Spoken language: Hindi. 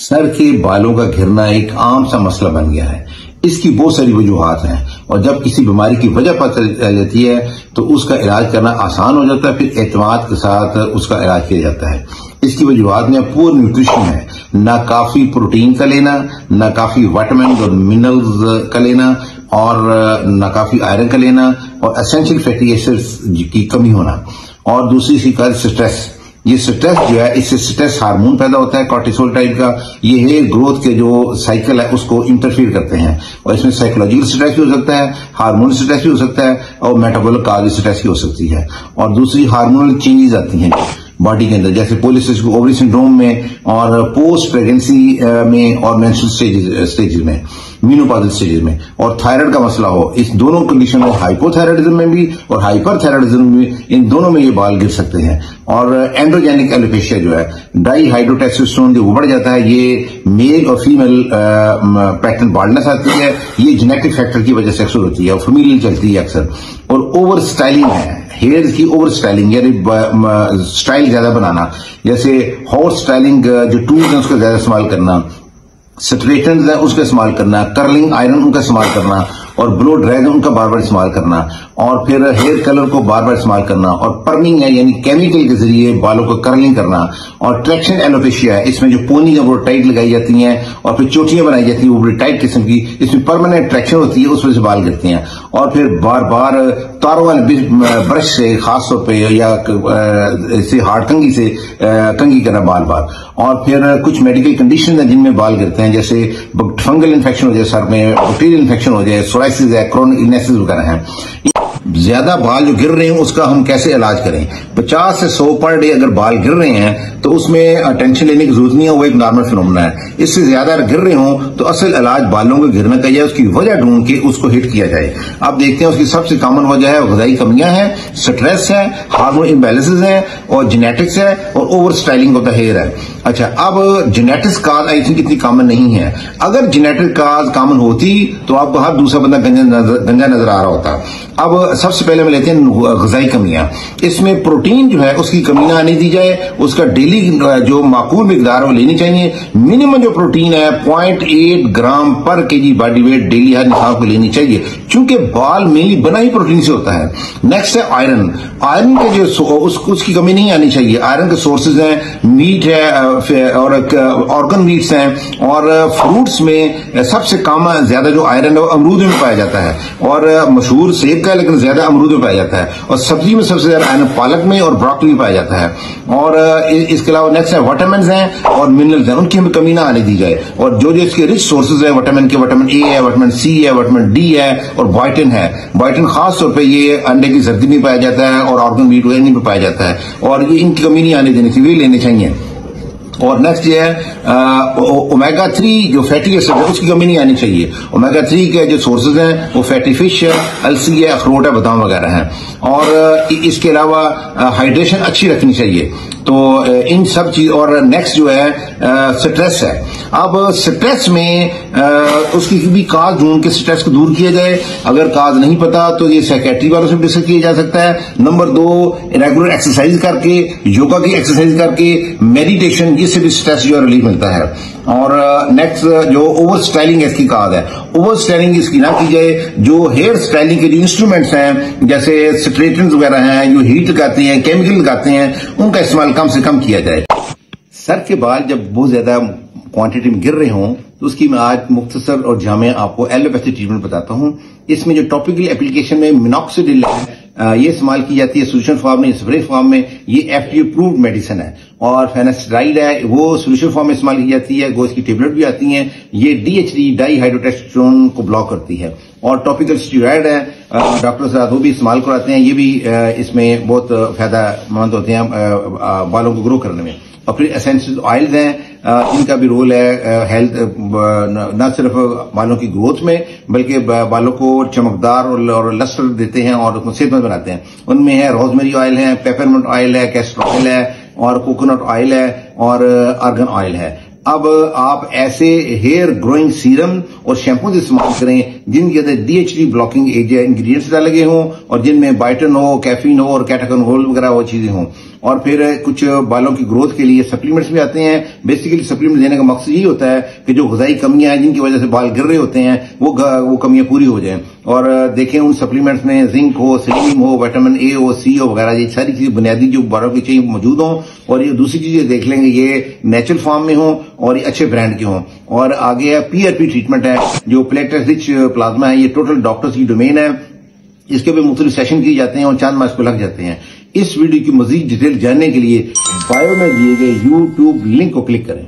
सर के बालों का घिरना एक आम सा मसला बन गया है। इसकी बहुत सारी वजूहत हैं और जब किसी बीमारी की वजह पता चल जाती है तो उसका इलाज करना आसान हो जाता है, फिर एतमाद के साथ उसका इलाज किया जाता है। इसकी वजूहत में पुअर न्यूट्रिशन है। ना काफ़ी प्रोटीन का लेना, ना काफ़ी वाइटामिन और मिनरल्स का लेना और ना काफ़ी आयरन का लेना और असेंशियल फैटी एसिड्स की कमी होना। और दूसरी सी स्ट्रेस। ये स्ट्रेस जो है, इससे स्ट्रेस हार्मोन पैदा होता है कॉर्टिसोल टाइप का। ये हेयर ग्रोथ के जो साइकिल है, उसको इंटरफेयर करते हैं। और इसमें साइकोलॉजिकल स्ट्रेस भी हो सकता है हार्मोनल स्ट्रेस भी हो सकता है, और मेटाबॉलिक काज स्ट्रेस भी हो सकती है। और दूसरी हार्मोनल चेंजेस आती हैं। बॉडी के अंदर, जैसे पोलिस ओवरी सिंड्रोम में और पोस्ट प्रेगनेंसी में और मेंस्ट्रुअल स्टेजेस में मीनोपाजल स्टेजेस में। और थायराइड का मसला हो, इस दोनों कंडीशन में हाइपोथायराइडिज्म में भी और हाइपर हाइपरथायराइडिज्म में इन दोनों में ये बाल गिर सकते हैं। और एंड्रोजेनिक एलोपेशिया जो है डाई हाइड्रोटेस्टोस्टेरोन जो बढ़ जाता है, ये मेल और फीमेल पैटर्न बाल्डनेस आती है। ये जेनेटिक फैक्टर की वजह से अक्सर होती है और फीमेल चलती है अक्सर। और ओवर स्टाइलिंग है। हेयर की ओवर स्टाइलिंग यानी स्टाइल ज़्यादा बनाना। जैसे हॉर्स स्टाइलिंग जो टूल्स है उसका ज़्यादा इस्तेमाल करना। स्ट्रेटन है उसका इस्तेमाल करना। कर्लिंग आयरन उनका इस्तेमाल करना। और ब्लो ड्रैगन उनका बार बार इस्तेमाल करना, और फिर हेयर कलर को बार बार इस्तेमाल करना, और पर्निंग है, यानी केमिकल के ज़रिए बालों को कर्लिंग करना, और ट्रैक्शन एलोपेशिया है, इसमें जो पोनी है, वो टाइट लगाई जाती हैं, और फिर चोटियाँ बनाई जाती हैं, वो बड़ी टाइट किस्म की, इसमें परमानेंट ट्रैक्शन होती है, उस वजह से बाल गिरते हैं। और फिर बार बार तारों वाले ब्रश से, खासतौर पर या इसे हार्ड कंगी से कंगी करना बाल बार और फिर कुछ मेडिकल कंडीशन है जिनमें बाल गिरते हैं, जैसे फंगल इन्फेक्शन हो जाए, सर में बैक्टीरियल इन्फेक्शन हो जाए सोराइसिस है क्रोनिक इलनेसिस वगैरह है। ज़्यादा बाल जो गिर रहे हैं, उसका हम कैसे इलाज करें? 50 से 100 पर डे अगर बाल गिर रहे हैं तो उसमें टेंशन लेने की ज़रूरत नहीं है, वो एक नॉर्मल फिनोमना है। इससे ज़्यादा अगर गिर रहे हो तो असल इलाज बालों के गिरने का है उसकी वजह ढूंढ के उसको हिट किया जाए। आप देखते हैं उसकी सबसे कॉमन वजह है गजाई कमियाँ हैं स्ट्रेस है हार्मोन इम्बेलेंसेज है, और जेनेटिक्स है, और over styling of the hair है। अच्छा अब जेनेटिक्स काज आई थिंक इतनी कॉमन नहीं है। अगर जेनेटिक काज कॉमन होती तो आपको हर दूसरा बंदा गंजा नज़र, गंजा नज़र आ रहा होता। अब सबसे पहले में लेते हैं गजाई कमियाँ। इसमें प्रोटीन जो है उसकी कमी ना आने दी जाए। उसका डेली जो माकूल मकदार वो लेनी चाहिए। मिनिमम जो प्रोटीन है point eight gram per K G body weight daily हर इंसान को लेनी चाहिए। क्योंकि बाल मेनली बना ही प्रोटीन से होता है। नेक्स्ट है आयरन आयरन के जो उस, उसकी कमी नहीं आनी चाहिए। आयरन के सोर्सेज हैं मीट है और ऑर्गन मीट्स हैं और फ्रूट्स में सबसे कम ज़्यादा जो आयरन है वो अमरूद में पाया जाता है और मशहूर सेब का लेकिन ज़्यादा अमरूद में पाया जाता है और सब्ज़ी में सबसे ज़्यादा आयरन पालक में और ब्रॉकली में पाया जाता है और इसके अलावा नेक्स्ट है वाइटामिन हैं और मिनरल्स हैं, उनकी हमें कमी ना आने दी जाए और जो जो इसके रिच सोर्सेज है वाइटामिन के वाइटामिन ए है वाइटामिन सी है वाइटामिन डी है और वाइटिन है। वाइटिन खास तौर पर ये अंडे की सर्दी में पाया जाता है और ऑर्गन मीट वगैरह में पाया जाता है और ये इनकी कमी नहीं आने देनी चाहिए लेने चाहिए। और नेक्स्ट ये है ओमेगा थ्री जो फैटी एसिड है, उसकी कमी नहीं आनी चाहिए। ओमेगा थ्री के जो सोर्सेज हैं, वो फैटी फ़िश है, अलसी है, अखरोट है, बादाम वगैरह हैं। और इसके अलावा हाइड्रेशन अच्छी रखनी चाहिए। तो इन सब चीज़ और नेक्स्ट जो है स्ट्रेस है। अब स्ट्रेस में आ, उसकी भी काज ढूंढ के स्ट्रेस को दूर किया जाए। अगर काज नहीं पता तो ये सेक्रेटरी वालों से डिस्कस किया जा सकता है। नंबर दो रेगुलर एक्सरसाइज करके योगा की एक्सरसाइज करके मेडिटेशन इससे भी स्ट्रेस जो रिलीफ मिलता है। और नेक्स्ट जो ओवर स्टाइलिंग इसकी कहा है। ओवर स्टाइलिंग इसकी ना की जाए, जो हेयर स्टाइलिंग के जो इंस्ट्रूमेंट्स हैं, जैसे स्ट्रेटन वगैरह हैं, जो हीट लगाते हैं केमिकल लगाते हैं, उनका इस्तेमाल कम से कम किया जाए। सर के बाल जब बहुत ज़्यादा क्वांटिटी में गिर रहे हों तो उसकी मैं आज मुख्तसर और जामे आपको एलोपैथी ट्रीटमेंट बताता हूँ। इसमें जो टॉपिकल एप्लीकेशन में मिनोक्सिडिल है ये इस्तेमाल की जाती है सोल्यूशन फॉर्म में स्प्रे फॉर्म में। ये एफ़ टी अप्रूव्ड मेडिसिन है। और फेनेस्टराइड है, वो सोल्यूशन फॉर्म में इस्तेमाल की जाती है। गो इसकी टेबलेट भी आती है। ये डीएचडी डाई हाइड्रोटेस्टोन को ब्लॉक करती है। और टॉपिकल स्टीराइड है डॉक्टर साहब, वो भी इस्तेमाल कराते हैं। ये भी इसमें बहुत फ़ायदा मंद होते हैं बालों को ग्रो करने में। और फिर एसेंशियल ऑयल्स हैं इनका भी रोल है हेल्थ न सिर्फ़ बालों की ग्रोथ में, बल्कि बालों को चमकदार और लस्टर देते हैं और उसको सेहतमंद बनाते हैं। उनमें है रोजमेरी ऑयल है पेपरमेंट ऑयल है कैस्टर ऑयल है और कोकोनट ऑयल है और अर्गन ऑयल है। अब आप ऐसे हेयर ग्रोइंग सीरम और शैम्पू इस्तेमाल करें जिनके अंदर डीएचडी ब्लॉकिंग इंग्रीडियंट्स लगे हों और जिनमें बाइटन हो कैफीन हो और कैटाकनहोल वगैरह वो चीज़ें हों। और फिर कुछ बालों की ग्रोथ के लिए सप्लीमेंट्स भी आते हैं। बेसिकली सप्लीमेंट देने का मकसद यही होता है कि जो गजाई कमियाँ हैं जिनकी वजह से बाल गिर रहे होते हैं, वो वो कमियाँ पूरी हो जाएँ। और देखें उन सप्लीमेंट्स में जिंक हो सेलिनियम हो विटामिन ए हो सी हो, वगैरह ये सारी चीज़ें बुनियादी जो बालों की चाहिए मौजूद हों, और ये दूसरी चीज़ें देख लेंगे, ये नेचुरल फॉर्म में हो और ये अच्छे ब्रांड के हों। और आगे है पीआरपी ट्रीटमेंट है, जो प्लेटेस रिच प्लाज्मा है, ये टोटल डॉक्टर्स की डोमेन है। इसके भी मुख्तलिफ़ सेशन किए जाते हैं और चाँद मास को लग जाते हैं। इस वीडियो की मजीद डिटेल जानने के लिए बायो में दिए गए यूट्यूब लिंक को क्लिक करें।